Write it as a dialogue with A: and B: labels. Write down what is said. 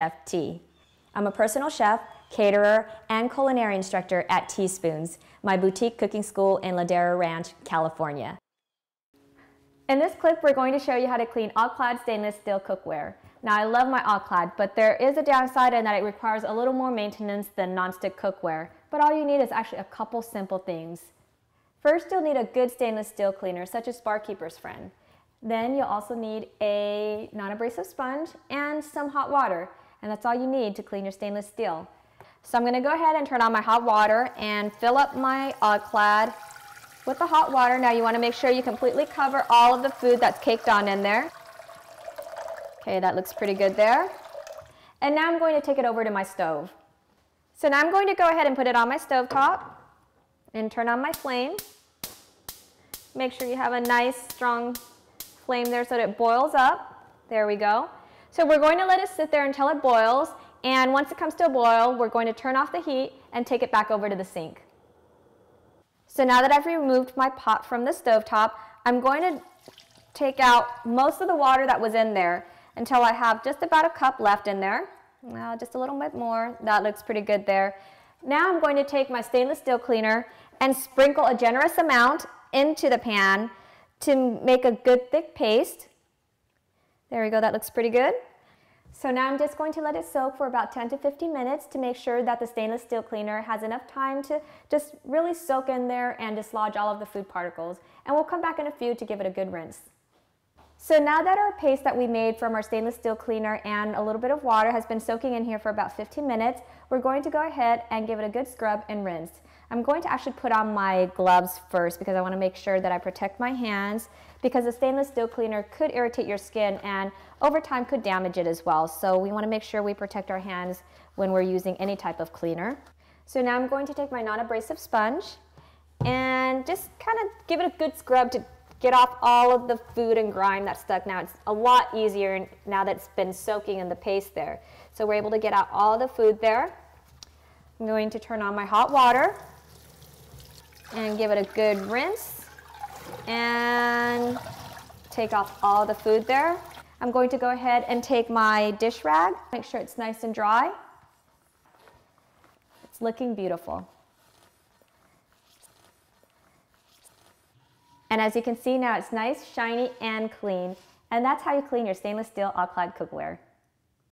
A: FT. I'm a personal chef, caterer, and culinary instructor at Teaspoons, my boutique cooking school in Ladera Ranch, California. In this clip, we're going to show you how to clean All-Clad stainless steel cookware. Now, I love my All-Clad, but there is a downside in that it requires a little more maintenance than nonstick cookware. But all you need is actually a couple simple things. First, you'll need a good stainless steel cleaner, such as Bar Keepers Friend. Then you'll also need a non-abrasive sponge and some hot water and that's all you need to clean your stainless steel. So I'm gonna go ahead and turn on my hot water and fill up my All-Clad with the hot water. Now you wanna make sure you completely cover all of the food that's caked on in there. Okay, that looks pretty good there. And now I'm going to take it over to my stove. So now I'm going to go ahead and put it on my stove top and turn on my flame. Make sure you have a nice strong flame there so that it boils up. There we go. So we're going to let it sit there until it boils, and once it comes to a boil, we're going to turn off the heat and take it back over to the sink. So now that I've removed my pot from the stove top, I'm going to take out most of the water that was in there until I have just about a cup left in there. Now just a little bit more. That looks pretty good there. Now I'm going to take my stainless steel cleaner and sprinkle a generous amount into the pan to make a good thick paste. There we go, that looks pretty good. So now I'm just going to let it soak for about 10 to 15 minutes to make sure that the stainless steel cleaner has enough time to just really soak in there and dislodge all of the food particles. And we'll come back in a few to give it a good rinse. So now that our paste that we made from our stainless steel cleaner and a little bit of water has been soaking in here for about 15 minutes, we're going to go ahead and give it a good scrub and rinse. I'm going to actually put on my gloves first because I want to make sure that I protect my hands because the stainless steel cleaner could irritate your skin and over time could damage it as well. So we want to make sure we protect our hands when we're using any type of cleaner. So now I'm going to take my non-abrasive sponge and just kind of give it a good scrub to get off all of the food and grime that's stuck. Now it's a lot easier now that it's been soaking in the paste there. So we're able to get out all the food there. I'm going to turn on my hot water and give it a good rinse and take off all the food there. I'm going to go ahead and take my dish rag, make sure it's nice and dry. It's looking beautiful. And as you can see now, it's nice, shiny, and clean. And that's how you clean your stainless steel All-Clad cookware.